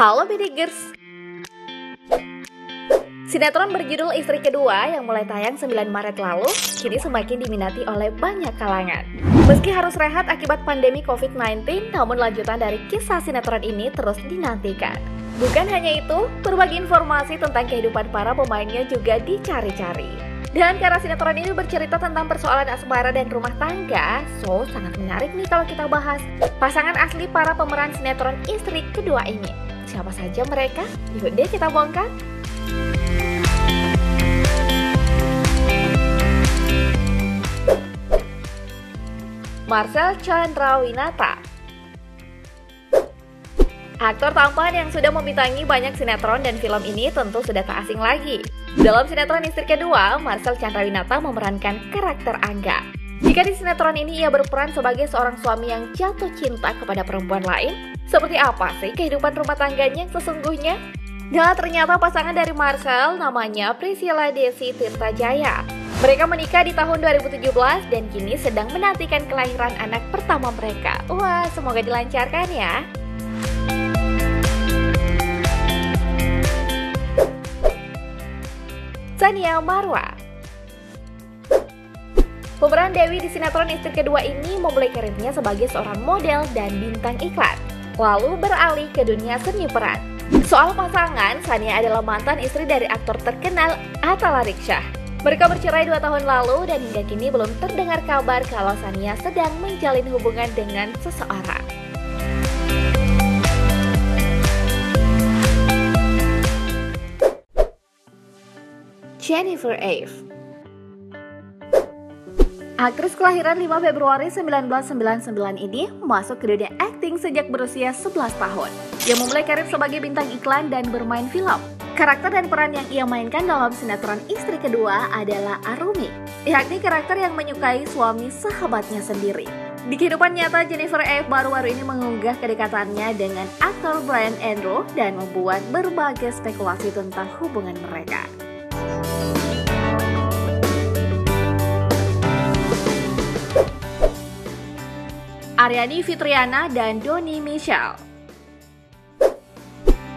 Halo Bidigers Sinetron berjudul Istri Kedua yang mulai tayang 9 Maret lalu kini semakin diminati oleh banyak kalangan. Meski harus rehat akibat pandemi COVID-19, namun lanjutan dari kisah sinetron ini terus dinantikan. Bukan hanya itu, berbagai informasi tentang kehidupan para pemainnya juga dicari-cari. Dan karena sinetron ini bercerita tentang persoalan asmara dan rumah tangga, so sangat menarik nih kalau kita bahas pasangan asli para pemeran sinetron istri kedua ini. Siapa saja mereka? Yuk deh kita bongkar. Marcel Chandrawinata Aktor tampan yang sudah membintangi banyak sinetron dan film ini tentu sudah tak asing lagi. Dalam sinetron istri kedua, Marcel Chandrawinata memerankan karakter Angga. Jika di sinetron ini ia berperan sebagai seorang suami yang jatuh cinta kepada perempuan lain, seperti apa sih kehidupan rumah tangganya yang sesungguhnya? Nah, ternyata pasangan dari Marcel namanya Priscilla Desi Tirta Jaya. Mereka menikah di tahun 2017 dan kini sedang menantikan kelahiran anak pertama mereka. Wah, semoga dilancarkan ya. Sania Marwa Pemeran Dewi di sinetron istri kedua ini memulai karirnya sebagai seorang model dan bintang iklan, lalu beralih ke dunia seni peran. Soal pasangan, Sania adalah mantan istri dari aktor terkenal Atta Lariksyah. Mereka bercerai dua tahun lalu dan hingga kini belum terdengar kabar kalau Sania sedang menjalin hubungan dengan seseorang. Jennifer Ave Aktris kelahiran 5 Februari 1999 ini masuk ke dunia akting sejak berusia 11 tahun. Ia memulai karir sebagai bintang iklan dan bermain film. Karakter dan peran yang ia mainkan dalam sinetron istri kedua adalah Arumi, yakni karakter yang menyukai suami sahabatnya sendiri. Di kehidupan nyata, Jennifer Eve baru-baru ini mengunggah kedekatannya dengan aktor Brian Andrew dan membuat berbagai spekulasi tentang hubungan mereka. Aryani Fitriana dan Doni Michelle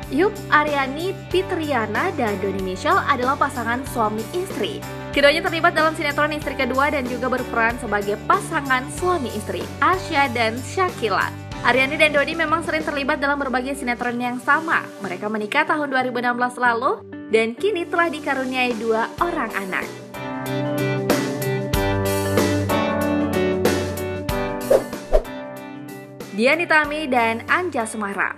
Yup, Aryani Fitriana dan Doni Michelle adalah pasangan suami istri. Keduanya terlibat dalam sinetron istri kedua dan juga berperan sebagai pasangan suami istri, Asya dan Shakila. Aryani dan Doni memang sering terlibat dalam berbagai sinetron yang sama. Mereka menikah tahun 2016 lalu dan kini telah dikaruniai dua orang anak. Diani Tami dan Anja Sumara.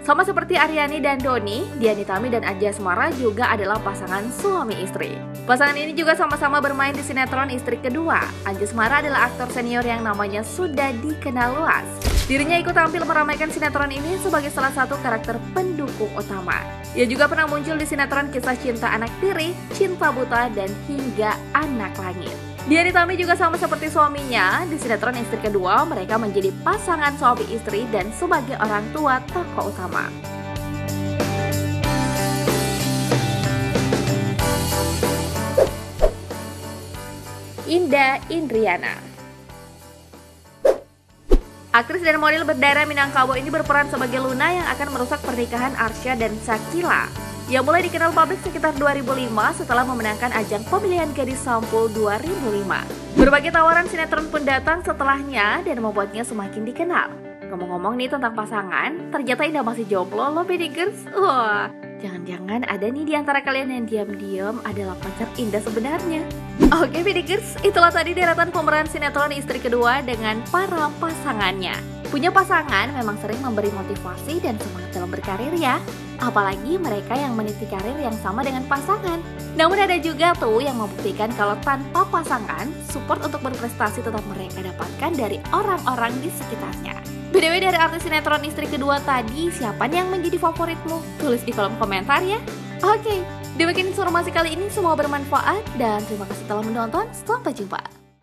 Sama seperti Aryani dan Doni, Diani Tami dan Anja Sumara juga adalah pasangan suami istri. Pasangan ini juga sama-sama bermain di sinetron istri kedua. Anja Sumara adalah aktor senior yang namanya sudah dikenal luas. Dirinya ikut tampil meramaikan sinetron ini sebagai salah satu karakter pendukung utama. Ia juga pernah muncul di sinetron kisah cinta anak tiri, cinta buta, dan hingga anak langit. Diani Tami juga sama seperti suaminya, di sinetron istri kedua mereka menjadi pasangan suami istri dan sebagai orang tua tokoh utama. Indah Indriana Aktris dan model berdarah Minangkabau ini berperan sebagai Luna yang akan merusak pernikahan Arsya dan Sakila yang mulai dikenal publik sekitar 2005 setelah memenangkan ajang pemilihan gadis sampul 2005. Berbagai tawaran sinetron pun datang setelahnya dan membuatnya semakin dikenal. Ngomong-ngomong nih tentang pasangan, ternyata Indah masih jomblo loh Girls. Wah, jangan-jangan ada nih di antara kalian yang diam-diam adalah pacar Indah sebenarnya. Oke Girls, itulah tadi deretan pemeran sinetron istri kedua dengan para pasangannya. Punya pasangan memang sering memberi motivasi dan semangat dalam berkarir ya apalagi mereka yang meniti karir yang sama dengan pasangan. Namun ada juga tuh yang membuktikan kalau tanpa pasangan, support untuk berprestasi tetap mereka dapatkan dari orang-orang di sekitarnya. BDW dari artis sinetron istri kedua tadi, siapa yang menjadi favoritmu? Tulis di kolom komentar ya. Oke, demikian informasi kali ini semoga bermanfaat dan terima kasih telah menonton. Sampai jumpa.